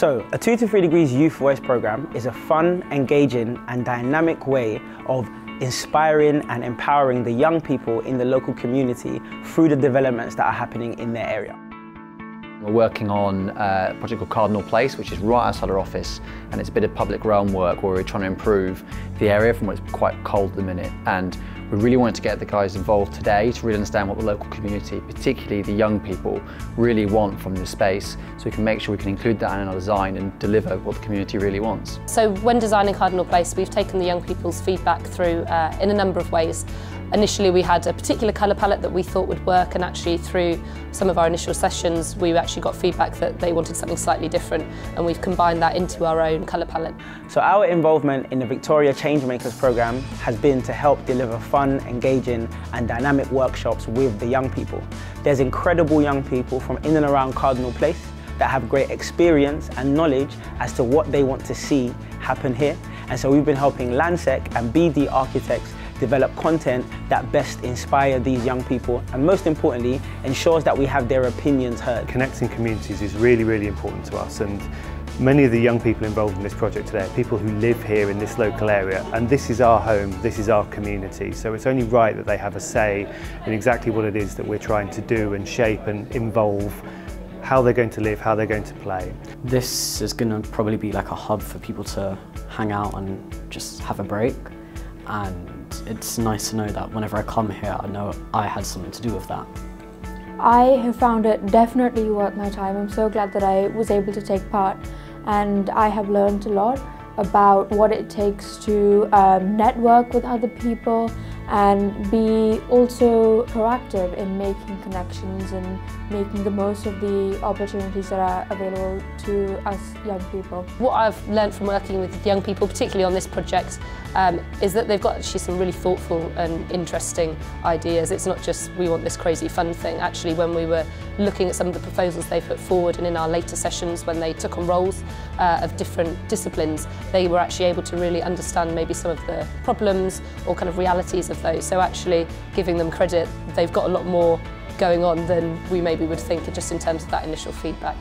So, a 2 to 3 Degrees Youth Voice programme is a fun, engaging and dynamic way of inspiring and empowering the young people in the local community through the developments that are happening in their area. We're working on a project called Cardinal Place, which is right outside our office, and it's a bit of public realm work where we're trying to improve the area from where it's quite cold at the minute. And we really wanted to get the guys involved today to really understand what the local community, particularly the young people, really want from this space, so we can make sure we can include that in our design and deliver what the community really wants. So when designing Cardinal Place, we've taken the young people's feedback through uh, in a number of ways. Initially we had a particular colour palette that we thought would work and actually through some of our initial sessions we actually got feedback that they wanted something slightly different and we've combined that into our own colour palette. So our involvement in the Victoria Changemakers programme has been to help deliver fun, engaging and dynamic workshops with the young people. There's incredible young people from in and around Cardinal Place that have great experience and knowledge as to what they want to see happen here. And so we've been helping Landsec and BD Architects develop content that best inspire these young people and most importantly ensures that we have their opinions heard. Connecting communities is really, really important to us and many of the young people involved in this project today are people who live here in this local area and this is our home, this is our community so it's only right that they have a say in exactly what it is that we're trying to do and shape and involve how they're going to live, how they're going to play. This is going to probably be like a hub for people to hang out and just have a break and it's nice to know that whenever I come here I know I had something to do with that. I have found it definitely worth my time. I'm so glad that I was able to take part and I have learned a lot about what it takes to um, network with other people and be also proactive in making connections and making the most of the opportunities that are available to us young people. What I've learned from working with young people, particularly on this project, um, is that they've got actually some really thoughtful and interesting ideas. It's not just we want this crazy fun thing. Actually, when we were looking at some of the proposals they put forward and in our later sessions when they took on roles uh, of different disciplines, they were actually able to really understand maybe some of the problems or kind of realities those. So actually giving them credit, they've got a lot more going on than we maybe would think just in terms of that initial feedback.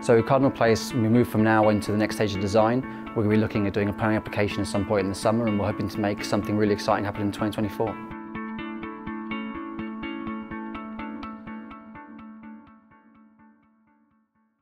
So Cardinal Place, we move from now into the next stage of design. We're going to be looking at doing a planning application at some point in the summer and we're hoping to make something really exciting happen in 2024.